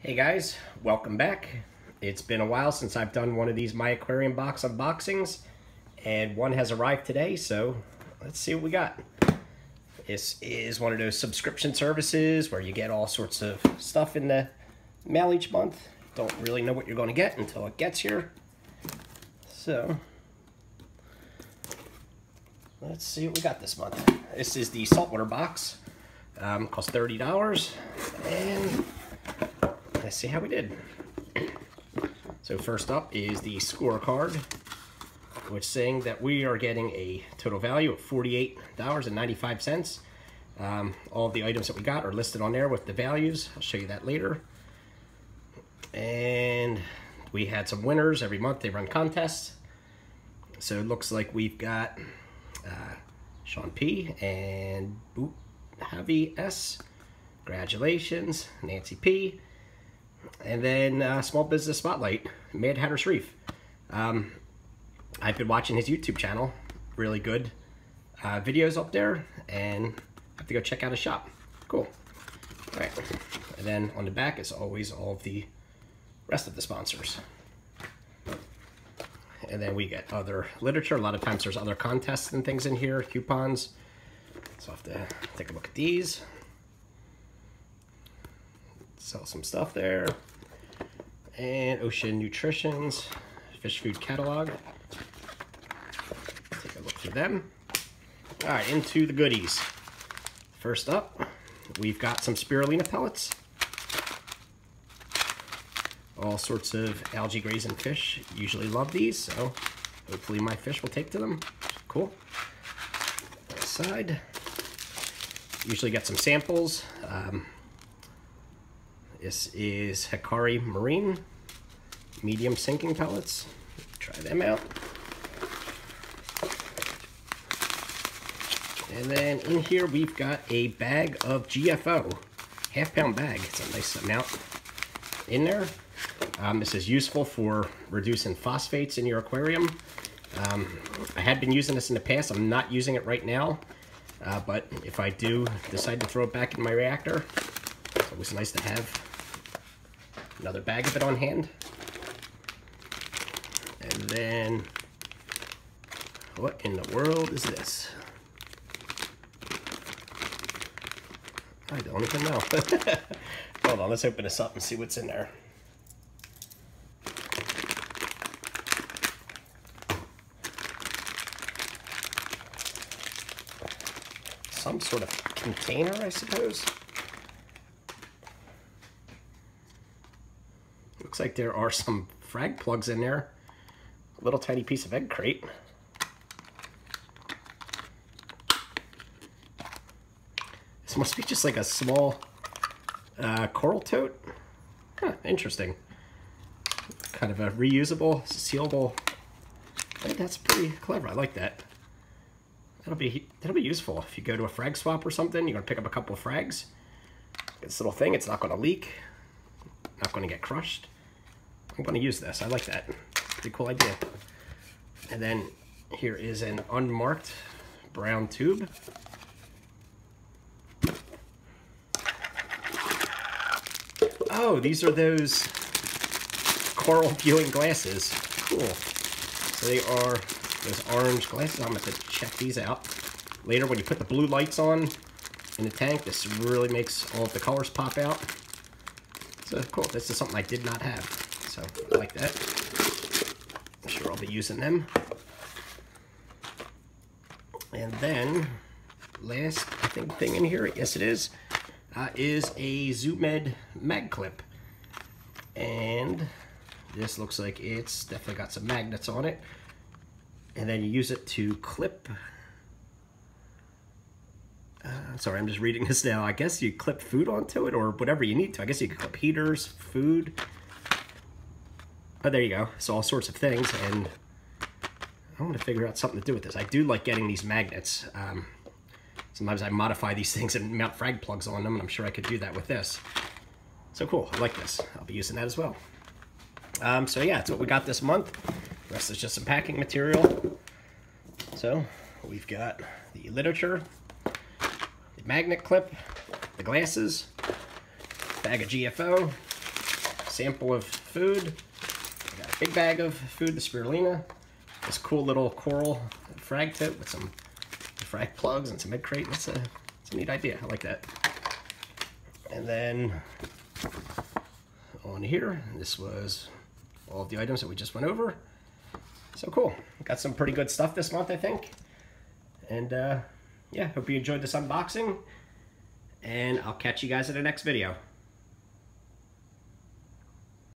Hey guys, welcome back. It's been a while since I've done one of these My Aquarium box unboxings, and one has arrived today, so let's see what we got. This is one of those subscription services where you get all sorts of stuff in the mail each month. Don't really know what you're going to get until it gets here. So, let's see what we got this month. This is the saltwater box. Um, cost $30, and let's see how we did. So first up is the scorecard, which saying that we are getting a total value of $48.95. Um, all the items that we got are listed on there with the values. I'll show you that later. And we had some winners every month. They run contests. So it looks like we've got uh, Sean P. and Boop Javi S. Congratulations, Nancy P. And then uh, Small Business Spotlight, Mad Hatter's Reef. Um, I've been watching his YouTube channel, really good uh, videos up there, and I have to go check out his shop. Cool. All right, and then on the back is always all of the rest of the sponsors. And then we get other literature. A lot of times there's other contests and things in here, coupons. So I'll have to take a look at these. Sell some stuff there. And Ocean Nutrition's fish food catalog. Take a look through them. All right, into the goodies. First up, we've got some spirulina pellets. All sorts of algae grazing fish usually love these, so hopefully my fish will take to them. Cool. Side. Usually get some samples. Um, this is Hikari Marine, medium sinking pellets. Try them out. And then in here we've got a bag of GFO, half pound bag. It's a nice amount in there. Um, this is useful for reducing phosphates in your aquarium. Um, I had been using this in the past. I'm not using it right now. Uh, but if I do decide to throw it back in my reactor, it's always nice to have another bag of it on hand. And then, what in the world is this? I don't even know. Hold on, let's open this up and see what's in there. Some sort of container, I suppose. Looks like there are some frag plugs in there. A little tiny piece of egg crate. This must be just like a small uh, coral tote. Huh, interesting. Kind of a reusable, sealable. That's pretty clever. I like that. That'll be that'll be useful if you go to a frag swap or something. You're gonna pick up a couple of frags. This little thing, it's not gonna leak, not gonna get crushed. I'm gonna use this. I like that. Pretty cool idea. And then here is an unmarked brown tube. Oh, these are those coral viewing glasses. Cool. So they are those orange glasses. I'm going to check these out. Later, when you put the blue lights on in the tank, this really makes all of the colors pop out. So cool. This is something I did not have. So I like that. I'm sure I'll be using them. And then, last, I think, thing in here, yes it is, uh, is a ZooMed mag clip. And this looks like it's definitely got some magnets on it. And then you use it to clip, uh, sorry, I'm just reading this now. I guess you clip food onto it or whatever you need to. I guess you clip heaters, food. Oh, there you go. So all sorts of things. And I want to figure out something to do with this. I do like getting these magnets. Um, sometimes I modify these things and mount frag plugs on them, and I'm sure I could do that with this. So cool, I like this. I'll be using that as well. Um, so yeah, that's what we got this month. The rest is just some packing material. So we've got the literature, the magnet clip, the glasses, bag of GFO, sample of food. Big bag of food, the spirulina. This cool little coral frag tip with some frag plugs and some egg crate. That's a, that's a neat idea. I like that. And then on here, this was all of the items that we just went over. So cool. Got some pretty good stuff this month, I think. And uh, yeah, hope you enjoyed this unboxing. And I'll catch you guys in the next video.